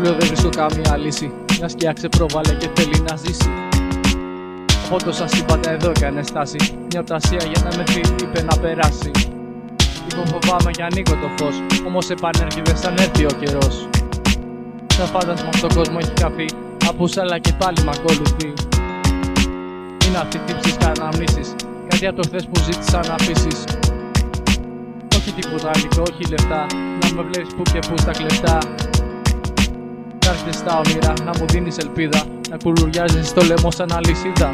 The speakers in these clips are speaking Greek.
Σου λέω δεν βρίσκω καμία λύση. Μιας σκιά ξεπρόβαλε και θέλει να ζήσει. Από τόσα σύμπαντα εδώ έκανε στάση. Μια οτασία για να με δει, είπε να περάσει. Λοιπόν φοβάμαι για ανοίγω το φως. Όμως επανέρχεται δεν σαν έρθει ο καιρός. Σαν φάντασμα στον κόσμο έχει καφεί. Απούσα αλλά και πάλι μ' ακολουθεί. Είναι αυτή τύψη και αναμνήσεις Κάτι από το χθες που ζήτησα να πείσεις Όχι τίποτα άλλο, όχι λεφτά Να με βλέπεις που και που στα κλεφτά Να έρχεσαι στα όνειρα, να μου δίνεις ελπίδα Να κουλουριάζεις στο λαιμό σαν αλυσίδα.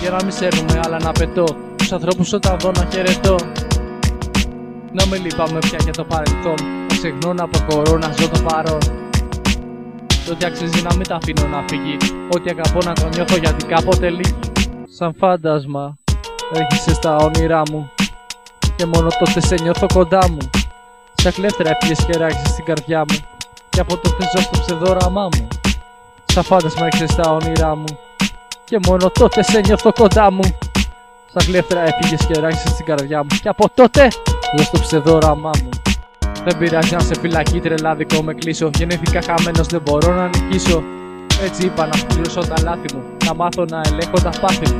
Για να μην σέρνουμε αλλά να πετώ Τους ανθρώπους όταν δω να χαιρετώ. Να με λυπάμαι πια για το παρελθόν Να ξεχνώ να προχωρώ να ζω το παρόν. Ότι αξίζει να μην τα αφήνω να φύγει Ότι αγαπώ να το νιώθω γιατί κάποτε λύγει. Σαν φάντασμα έρχεσαι στα όνειρά μου Και μόνο τότε σε νιώθω κοντά μου. Σαν κλέφτρα έφυγες και ράξεις στην καρδιά μου Και από τότε ζω στο ψευδόραμά μου Σαν φάντασμα έρχεσαι στα όνειρά μου. Και μόνο τότε σε νιώθω κοντά μου. Σαν κλέφτρα έφυγες και ράξεις στην καρδιά μου. Και από τότε ζω στο ψευδόραμά μου. Δεν πειράζει αν σε φυλακή τρελά δικό με κλείσω. Γεννήθηκα χαμένος δεν μπορώ να νικήσω. Έτσι είπα να πληρώσω τα λάθη μου. Να μάθω να ελέγχω τα πάθη μου.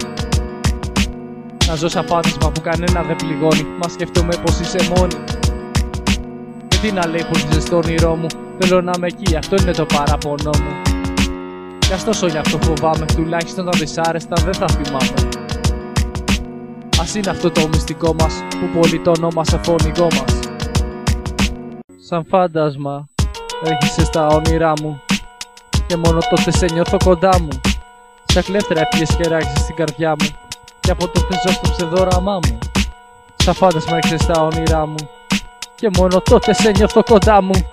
Να ζω σαν φάντασμα που κανένα δεν πληγώνει. Μα σκεφτούμε πως είσαι μόνη. Και τι να λέει που είσαι στο όνειρό μου Θέλω να είμαι εκεί, αυτό είναι το παραπονό μου. Κι ας τόσο γι' αυτό φοβάμαι Τουλάχιστον τα δυσάρεστα δεν θα θυμάμαι. Ας είναι αυτό το μυστικό μας Που πολύ το ονόμασε φωνικό μας. Σαν φάντασμα Έρχεσαι στα όνειρά μου. Και μόνο τότε σε νιώθω κοντά μου. Σαν κλέφτρα έφυγες και ράξεις στην καρδιά μου. Και από τότε ζω στο ψευδόραμά μου. Σαν φάντασμα έρχεσαι στα όνειρά μου. Και μόνο τότε σε νιώθω κοντά μου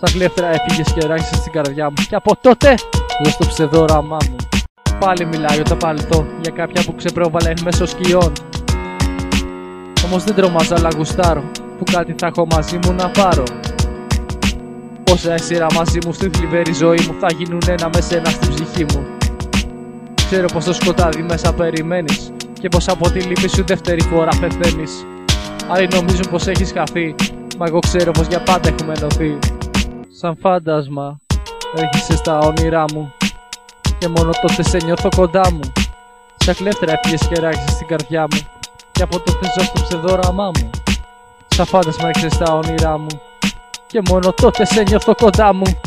Σαν κλέφτρα έφυγες και ράξεις στην καρδιά μου. Και από τότε ζω στο ψευδόραμά μου. Πάλι μιλάω για το παρελθόν Για κάποια που ξεπρόβαλε μέσω σκιών. Όμως δεν τρομάζω αλλά γουστάρω που κάτι θα έχω μαζί μου να πάρω. Όσα έσυρα μαζί μου στη θλιβερή ζωή μου θα γίνουν ένα με σένα στην ψυχή μου. Ξέρω πως το σκοτάδι μέσα περιμένεις Και πως από τη λύπη σου δεύτερη φορά πεθαίνεις. Άλλοι νομίζουν πως έχεις χαθεί Μα εγώ ξέρω πως για πάντα έχουμε ενωθεί Σαν φάντασμα. Έρχεσαι στα όνειρά μου Και μόνο τότε σε νιώθω κοντά μου. Σαν κλέφτρα έφυγες και ράξεις στην καρδιά μου Και από τότε ζω στο ψευδόραμά μου. Σαν φάντασμα έξερες στα όνειρά μου Και μόνο τότε σε νιώθω κοντά μου.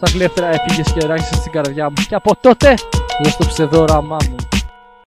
Σαν κλέφτρα έφυγες και ράξεις στην καρδιά μου Και από τότε ζω στο ψευδόραμά μου